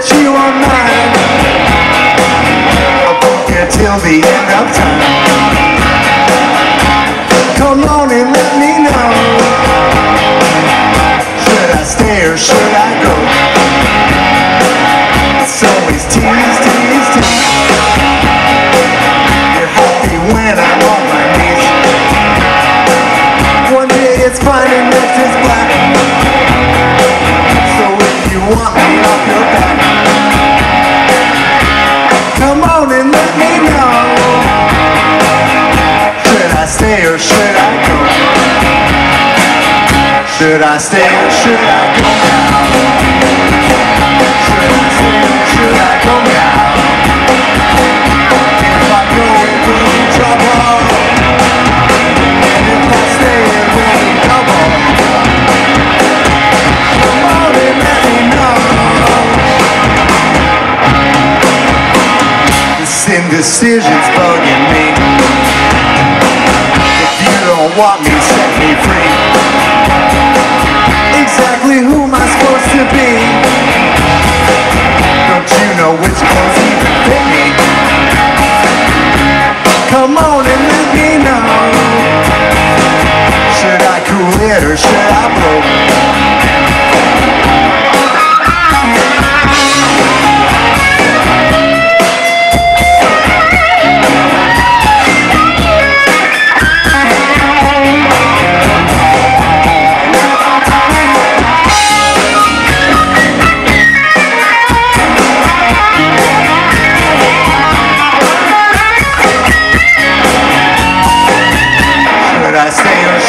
that you are mine. I'll be here till the end of time. Come on and let me know. Should I stay or should I go? It's always tease, tease, tease. You're happy when I'm on my knees. One day it's fine and next it's black. So if you want me, Should I stay or should I go now? Should I go now? If I go, trouble. And if I stay. This indecision's bugging me. If you don't want me, set me free. Exactly who am I supposed to be? Don't you know which clothes even fit me? Come on and let me know. Should I cool it or should I blow?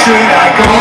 should I go?